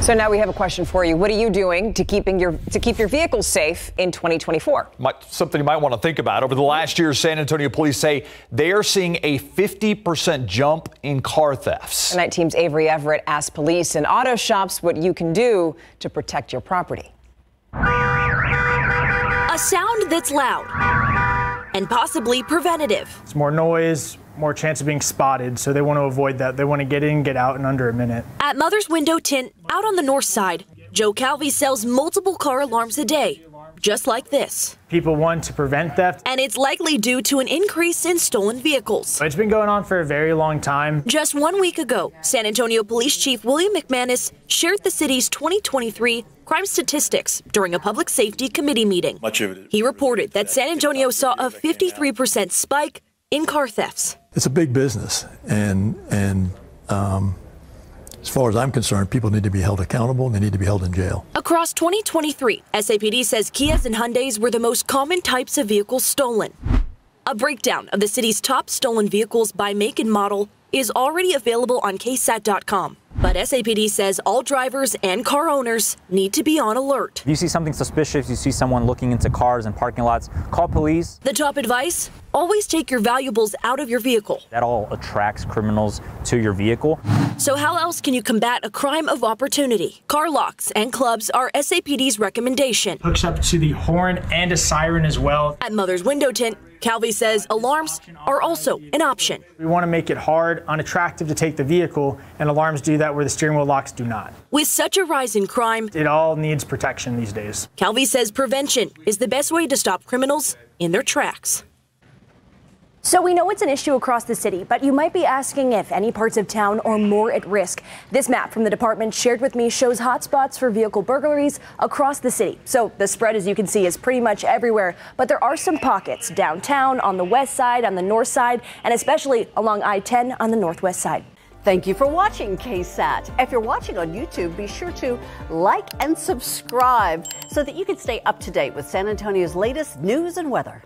So now we have a question for you. What are you doing to keeping your to keep your vehicles safe in 2024? Might, something you might want to think about. Over the last year, San Antonio police say they are seeing a 50% jump in car thefts. Tonight, teams Avery Everett asked police and auto shops what you can do to protect your property. A sound that's loud and possibly preventative. It's more noise, more chance of being spotted, so they want to avoid that. They want to get in, get out in under a minute. At Mother's Window Tint, out on the north side, Joe Calvi sells multiple car alarms a day, just like this. People want to prevent theft. And it's likely due to an increase in stolen vehicles. It's been going on for a very long time. Just one week ago, San Antonio Police Chief William McManus shared the city's 2023 crime statistics during a public safety committee meeting. Much of it. He reported that San Antonio saw a 53% spike in car thefts. It's a big business, and and um, as far as I'm concerned, people need to be held accountable and they need to be held in jail. Across 2023, SAPD says Kias and Hyundais were the most common types of vehicles stolen. A breakdown of the city's top stolen vehicles by make and model is already available on KSAT.com. But SAPD says all drivers and car owners need to be on alert. If you see something suspicious, you see someone looking into cars and parking lots, call police. The top advice always take your valuables out of your vehicle. That all attracts criminals to your vehicle. So, how else can you combat a crime of opportunity? Car locks and clubs are SAPD's recommendation. Hooks up to the horn and a siren as well. At Mother's Window Tint, Calvi says alarms are also an option. We want to make it hard, unattractive to take the vehicle, and alarms do that where the steering wheel locks do not. With such a rise in crime, it all needs protection these days. Calvi says prevention is the best way to stop criminals in their tracks. So we know it's an issue across the city, but you might be asking if any parts of town are more at risk. This map from the department shared with me shows hotspots for vehicle burglaries across the city. So the spread, as you can see, is pretty much everywhere, but there are some pockets downtown, on the west side, on the north side, and especially along I-10 on the northwest side. Thank you for watching KSAT. If you're watching on YouTube, be sure to like and subscribe so that you can stay up to date with San Antonio's latest news and weather.